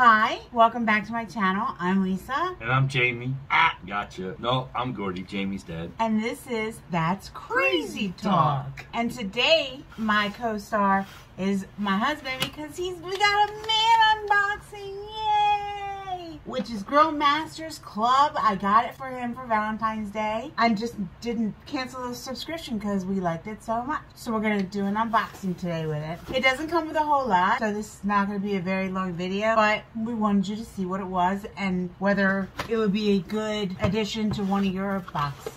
Hi, welcome back to my channel. I'm Lisa. And I'm Jamie. Ah, gotcha. No, I'm Gordie. Jamie's dead. And this is That's Crazy Talk. And today, my co-star is my husband because he's we got a man unboxing. Yay! Which is Grill Masters Club. I got it for him for Valentine's Day. I just didn't cancel the subscription because we liked it so much. So we're going to do an unboxing today with it. It doesn't come with a whole lot, so this is not going to be a very long video, but we wanted you to see what it was and whether it would be a good addition to one of your boxes.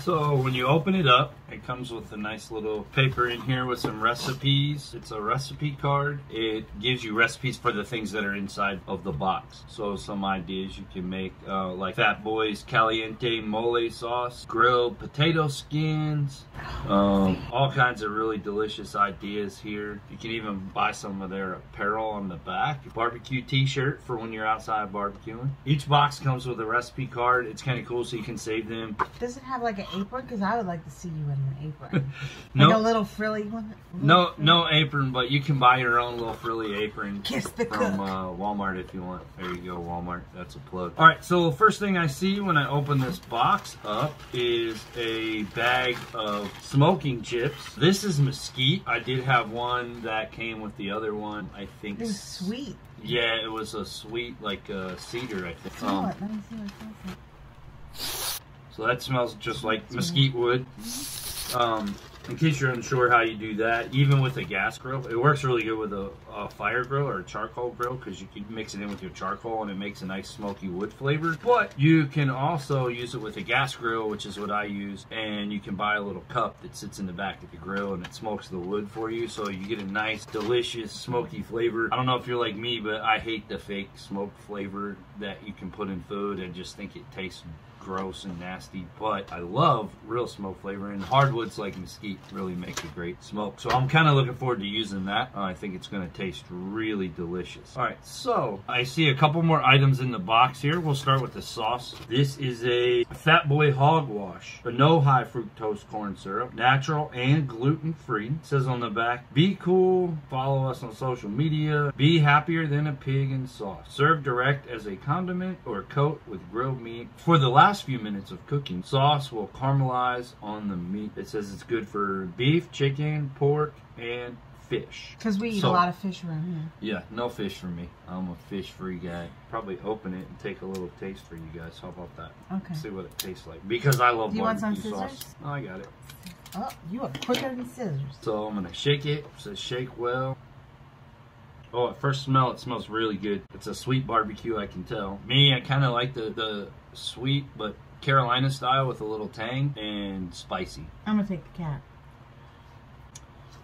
So when you open it up, it comes with a nice little paper in here with some recipes. It's a recipe card. It gives you recipes for the things that are inside of the box. So some ideas you can make uh, like Fat Boys Caliente Mole Sauce, grilled potato skins, um, all kinds of really delicious ideas here. You can even buy some of their apparel on the back. Barbecue t-shirt for when you're outside barbecuing. Each box comes with a recipe card. It's kind of cool so you can save them. Does it have like an apron? Because I would like to see you in an apron. no, like a little frilly one? Little no, frilly? no apron, but you can buy your own little frilly apron. Kiss the from cook. uh, Walmart if you want. There you go, Walmart. That's a plug. All right, so first thing I see when I open this box up is a bag of smoking chips. This is mesquite. I did have one that came with the other one. I think. It was sweet. Yeah, it was a sweet like uh, cedar. I think. Smell Um, it. Let me see what it smells like. So that smells just like mesquite wood. Um, in case you're unsure how you do that, even with a gas grill, it works really good with a, a fire grill or a charcoal grill because you can mix it in with your charcoal and it makes a nice smoky wood flavor. But you can also use it with a gas grill, which is what I use, and you can buy a little cup that sits in the back of the grill and it smokes the wood for you, so you get a nice, delicious, smoky flavor. I don't know if you're like me, but I hate the fake smoke flavor that you can put in food. I just think it tastes gross and nasty, but I love real smoke flavor, and hardwoods like mesquite really make a great smoke. So I'm kind of looking forward to using that. Uh, I think it's going to taste really delicious. All right, so I see a couple more items in the box here. We'll start with the sauce. This is a Fat Boy Hog Wash, a no high fructose corn syrup, natural and gluten free. says on the back, be cool, follow us on social media, be happier than a pig in sauce. Serve direct as a condiment or coat with grilled meat. For the last few minutes of cooking, sauce will caramelize on the meat. It says it's good for beef, chicken, pork, and fish. Because we eat So- a lot of fish around here. Yeah, no fish for me. I'm a fish free guy. Probably open it and take a little taste for you guys. How about that? Okay. See what it tastes like. Because I love Do you want barbecue some sauce. Oh, I got it. Oh, you are quicker than scissors. So I'm gonna shake it. It says shake well. Oh, at first smell, it smells really good. It's a sweet barbecue, I can tell. Me, I kind of like the, the sweet, but Carolina style with a little tang and spicy. I'm gonna take the cat.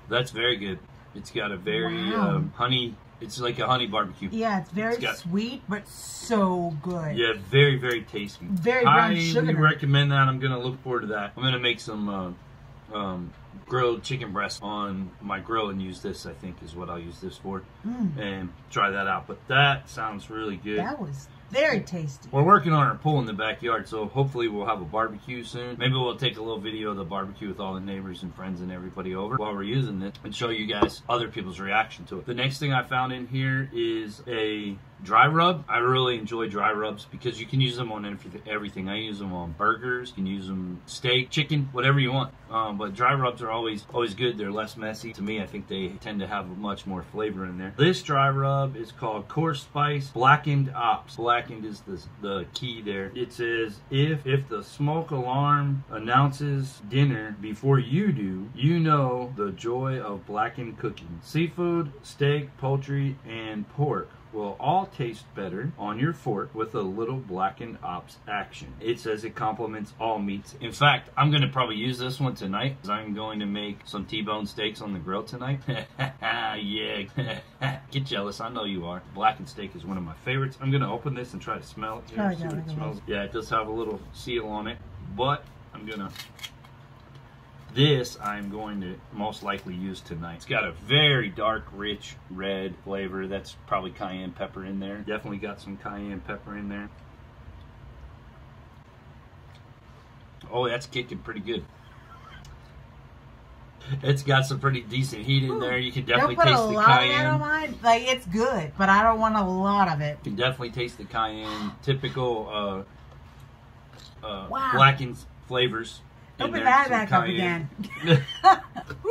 That's very good. It's got a very Wow. um, honey. It's like a honey barbecue. Yeah, it's very It's got- sweet, but so good. Yeah, very, very tasty. Very brown sugar. recommend that. I'm gonna look forward to that. I'm gonna make some uh, um, grilled chicken breast on my grill and use this. I think is what I'll use this for, Mm, and try that out. But that sounds really good. that was very tasty. We're working on our pool in the backyard, so hopefully we'll have a barbecue soon. Maybe we'll take a little video of the barbecue with all the neighbors and friends and everybody over while we're using it and show you guys other people's reaction to it. The next thing I found in here is a dry rub. I really enjoy dry rubs because you can use them on everything. I use them on burgers, you can use them steak, chicken, whatever you want. Um, but dry rubs are always always good. They're less messy. To me, I think they tend to have much more flavor in there. This dry rub is called Coarse Spice Blackened Ops. Blackened is the, the key there. It says if if the smoke alarm announces dinner before you do, you know the joy of blackened cooking. Seafood, steak, poultry, and pork will all taste better on your fork with a little blackened ops action. It says it complements all meats. In fact, I'm going to probably use this one tonight because I'm going to make some T-bone steaks on the grill tonight. yeah. Get jealous. I know you are. Blackened steak is one of my favorites. I'm going to open this and try to smell it. Here, see what yeah, it smells. Yeah, it does have a little seal on it, but I'm going to this I'm going to most likely use tonight. It's got a very dark, rich red flavor. That's probably cayenne pepper in there. Definitely got some cayenne pepper in there. Oh, that's kicking pretty good. It's got some pretty decent heat in there. You can definitely Don't put taste a the lot of that on cayenne. mine. Like it's good, but I don't want a lot of it. You can definitely taste the cayenne. Typical uh, uh, Wow. blackened flavors. Open that back up again.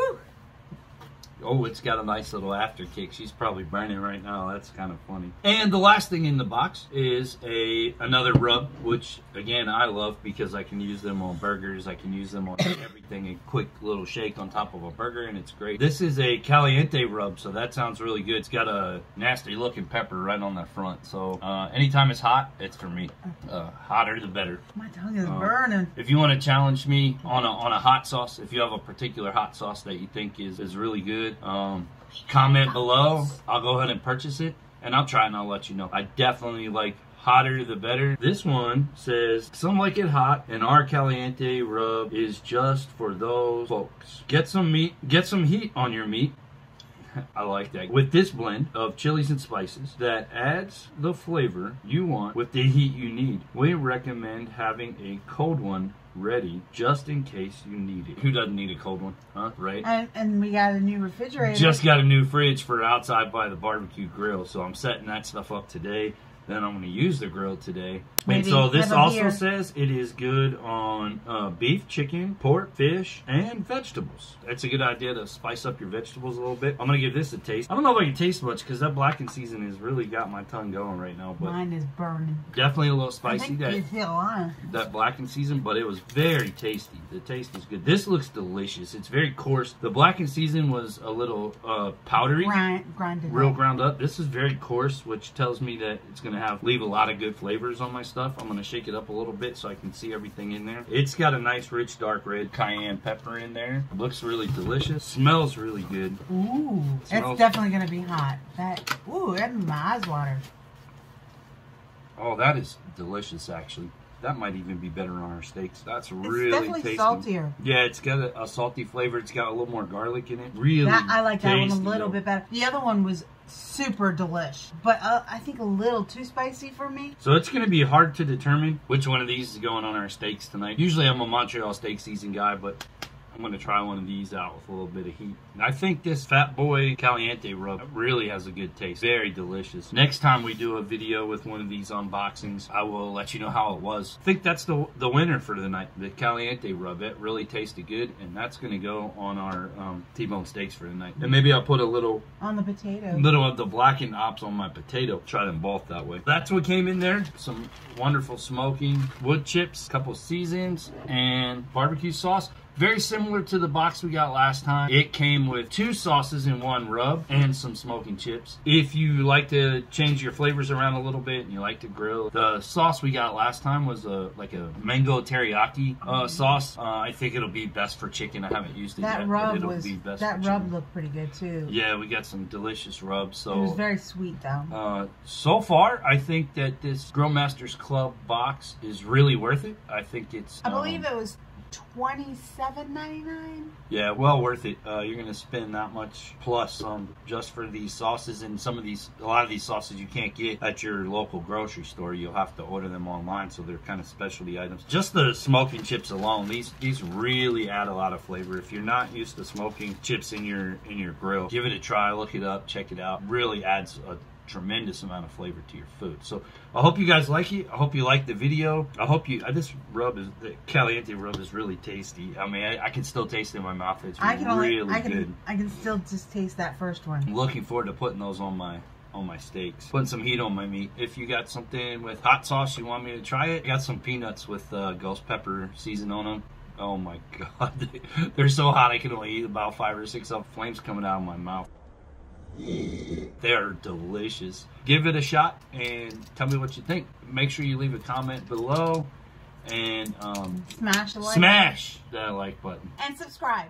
Oh, it's got a nice little after kick. She's probably burning right now. That's kind of funny. And the last thing in the box is a another rub, which again I love because I can use them on burgers. I can use them on everything. A quick little shake on top of a burger, and it's great. This is a caliente rub, so that sounds really good. It's got a nasty looking pepper right on the front. So uh, anytime it's hot, it's for me. Uh, hotter the better. My tongue is Oh. burning. If you want to challenge me on a on a hot sauce, if you have a particular hot sauce that you think is, is really good, um, comment below. I'll go ahead and purchase it, and I'll try and I'll let you know. I definitely like hotter the better. This one says some like it hot, and our caliente rub is just for those folks. Get some meat, get some heat on your meat. I like that. With this blend of chilies and spices that adds the flavor you want with the heat you need, we recommend having a cold one ready just in case you need it. Who doesn't need a cold one? Huh? Right? And, and we got a new refrigerator. Just got a new fridge for outside by the barbecue grill, so I'm setting that stuff up today. Then I'm going to use the grill today. and so this also beer. says it is good on uh, beef, chicken, pork, fish, and vegetables. That's a good idea to spice up your vegetables a little bit. I'm going to give this a taste. I don't know if I can taste much because that blackened season has really got my tongue going right now, but Mine is burning. definitely a little spicy. That you feel on. that blackened season, but it was very tasty. The taste is good. This looks delicious. It's very coarse. The blackened season was a little uh, powdery, Grind, grinded. real up. ground up. This is very coarse, which tells me that it's gonna have leave a lot of good flavors on my stuff. I'm gonna shake it up a little bit so I can see everything in there. It's got a nice, rich, dark red cayenne pepper in there. It looks really delicious. Smells really good. Ooh, Smells- it's definitely gonna be hot. That ooh, that my eyes water. Oh, that is delicious. Actually, that might even be better on our steaks. That's It's really definitely tasty. saltier. Yeah, it's got a, a salty flavor. It's got a little more garlic in it. Really, That I like that one a little though. bit better. The other one was super delish, but uh, I think a little too spicy for me. So it's going to be hard to determine which one of these is going on our steaks tonight. Usually I'm a Montreal steak season guy, but I'm going to try one of these out with a little bit of heat. I think this Fat Boy Caliente rub really has a good taste. Very delicious. Next time we do a video with one of these unboxings, I will let you know how it was. I think that's the the winner for the night. The Caliente rub. It really tasted good, and that's going to go on our um, T-bone steaks for tonight. And maybe I'll put a little On the potato. little of the blackened ops on my potato. Try them both that way. That's what came in there. Some wonderful smoking wood chips, a couple seasons, and barbecue sauce. Very similar to the box we got last time. It came with two sauces in one rub and some smoking chips. If you like to change your flavors around a little bit and you like to grill, the sauce we got last time was a like a mango teriyaki uh, sauce. Uh, I think it'll be best for chicken. I haven't used it yet, that but rub it'll was be best that rub chicken. looked pretty good too. Yeah, we got some delicious rubs. So It was very sweet though. uh, so far, I think that this Grill Masters Club box is really worth it. I think it's. I believe um, it was twenty seven ninety nine. Yeah, well worth it. Uh, you're gonna spend that much plus um, just for these sauces and some of these. A lot of these sauces you can't get at your local grocery store. You'll have to order them online, so they're kind of specialty items. Just the smoking chips alone, these these really add a lot of flavor. If you're not used to smoking chips in your in your grill, give it a try. Look it up, check it out. Really adds a tremendous amount of flavor to your food. So I hope you guys like it. I hope you like the video. I hope you. Uh, this rub is the caliente rub is really tasty. I mean, I, I can still taste it in my mouth. It's I can only really I can good. I can still just taste that first one. I'm looking forward to putting those on my on my steaks. Putting some heat on my meat. If you got something with hot sauce you want me to try it, I got some peanuts with uh, ghost pepper season on them. Oh my god, they're so hot I can only eat about five or six of flames coming out of my mouth. They are delicious. Give it a shot and tell me what you think. Make sure you leave a comment below and um, Smash the like smash that like button. and subscribe.